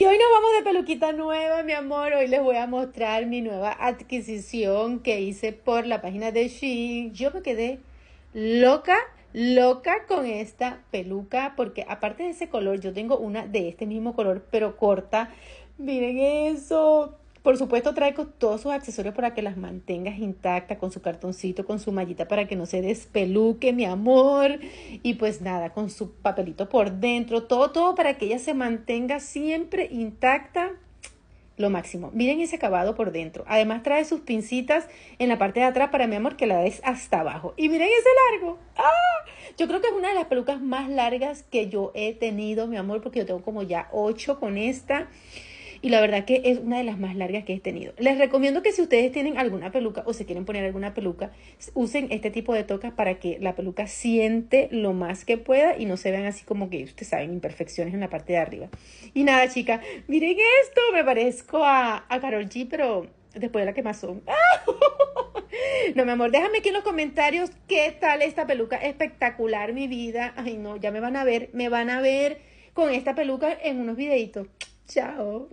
Y hoy nos vamos de peluquita nueva, mi amor. Hoy les voy a mostrar mi nueva adquisición que hice por la página de Shein. Yo me quedé loca, loca con esta peluca porque aparte de ese color, yo tengo una de este mismo color, pero corta. Miren eso. Por supuesto, traigo todos sus accesorios para que las mantengas intactas, con su cartoncito, con su mallita para que no se despeluque, mi amor. Y pues nada, con su papelito por dentro, todo, todo para que ella se mantenga siempre intacta. Lo máximo. Miren ese acabado por dentro. Además trae sus pincitas en la parte de atrás para mi amor que la des hasta abajo. Y miren ese largo. ¡Ah! Yo creo que es una de las pelucas más largas que yo he tenido, mi amor, porque yo tengo como ya ocho con esta y la verdad que es una de las más largas que he tenido. Les recomiendo que si ustedes tienen alguna peluca o se quieren poner alguna peluca, usen este tipo de tocas para que la peluca siente lo más que pueda y no se vean así como que ustedes saben imperfecciones en la parte de arriba. Y nada, chicas, miren esto, me parezco a, a Carol G, pero después de la quemazón. No, mi amor, déjame aquí en los comentarios qué tal esta peluca espectacular, mi vida. Ay, no, ya me van a ver, me van a ver con esta peluca en unos videitos. Chao.